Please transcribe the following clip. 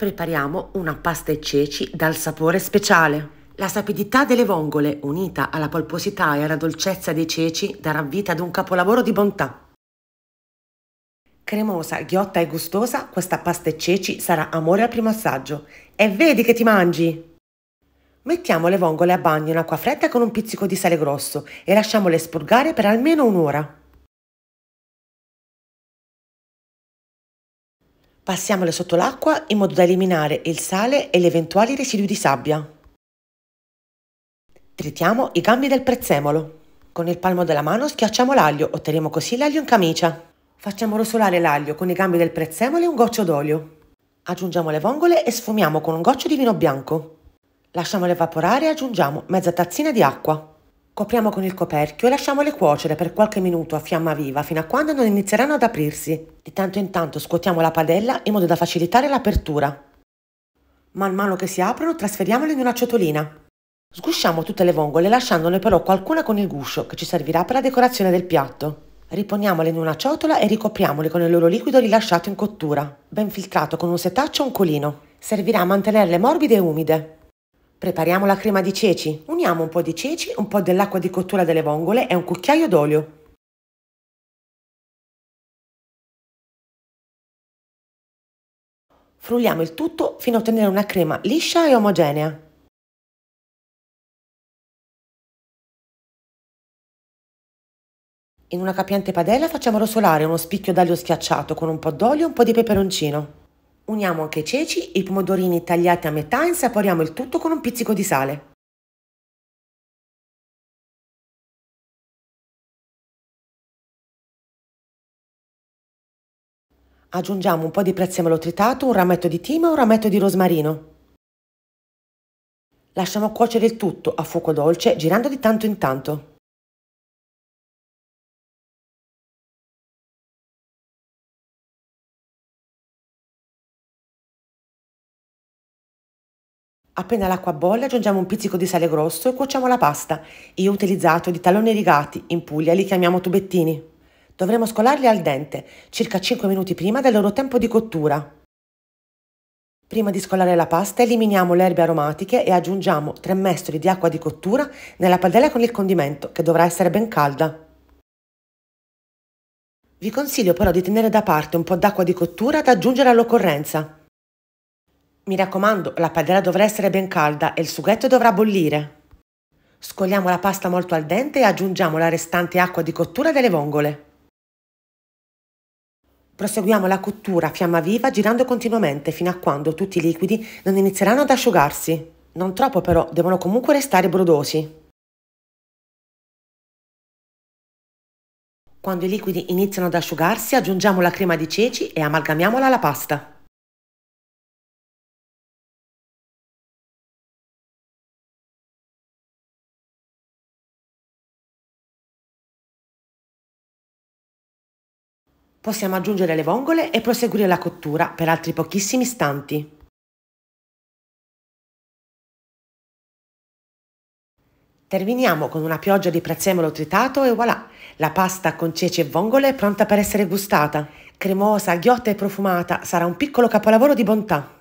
Prepariamo una pasta e ceci dal sapore speciale. La sapidità delle vongole, unita alla polposità e alla dolcezza dei ceci, darà vita ad un capolavoro di bontà. Cremosa, ghiotta e gustosa, questa pasta e ceci sarà amore al primo assaggio. E vedi che ti mangi! Mettiamo le vongole a bagno in acqua fredda con un pizzico di sale grosso e lasciamole spurgare per almeno un'ora. Passiamole sotto l'acqua in modo da eliminare il sale e gli eventuali residui di sabbia. Tritiamo i gambi del prezzemolo. Con il palmo della mano schiacciamo l'aglio, otteniamo così l'aglio in camicia. Facciamo rosolare l'aglio con i gambi del prezzemolo e un goccio d'olio. Aggiungiamo le vongole e sfumiamo con un goccio di vino bianco. Lasciamole evaporare e aggiungiamo mezza tazzina di acqua. Copriamo con il coperchio e lasciamole cuocere per qualche minuto a fiamma viva fino a quando non inizieranno ad aprirsi. Di tanto in tanto scuotiamo la padella in modo da facilitare l'apertura. Man mano che si aprono trasferiamole in una ciotolina. Sgusciamo tutte le vongole lasciandone però qualcuna con il guscio che ci servirà per la decorazione del piatto. Riponiamole in una ciotola e ricopriamole con il loro liquido rilasciato in cottura, ben filtrato con un setaccio o un colino. Servirà a mantenerle morbide e umide. Prepariamo la crema di ceci. Uniamo un po' di ceci, un po' dell'acqua di cottura delle vongole e un cucchiaio d'olio. Frulliamo il tutto fino a ottenere una crema liscia e omogenea. In una capiente padella facciamo rosolare uno spicchio d'aglio schiacciato con un po' d'olio e un po' di peperoncino. Uniamo anche i ceci, i pomodorini tagliati a metà e insaporiamo il tutto con un pizzico di sale. Aggiungiamo un po' di prezzemolo tritato, un rametto di timo e un rametto di rosmarino. Lasciamo cuocere il tutto a fuoco dolce girando di tanto in tanto. Appena l'acqua bolle aggiungiamo un pizzico di sale grosso e cuociamo la pasta. Io ho utilizzato di talloni rigati, in Puglia li chiamiamo tubettini. Dovremo scolarli al dente, circa 5 minuti prima del loro tempo di cottura. Prima di scolare la pasta eliminiamo le erbe aromatiche e aggiungiamo 3 mestoli di acqua di cottura nella padella con il condimento, che dovrà essere ben calda. Vi consiglio però di tenere da parte un po' d'acqua di cottura da aggiungere all'occorrenza. Mi raccomando, la padella dovrà essere ben calda e il sughetto dovrà bollire. Scoliamo la pasta molto al dente e aggiungiamo la restante acqua di cottura delle vongole. Proseguiamo la cottura a fiamma viva girando continuamente fino a quando tutti i liquidi non inizieranno ad asciugarsi. Non troppo però, devono comunque restare brodosi. Quando i liquidi iniziano ad asciugarsi aggiungiamo la crema di ceci e amalgamiamola alla pasta. Possiamo aggiungere le vongole e proseguire la cottura per altri pochissimi istanti. Terminiamo con una pioggia di prezzemolo tritato e voilà! La pasta con ceci e vongole è pronta per essere gustata. Cremosa, ghiotta e profumata, sarà un piccolo capolavoro di bontà.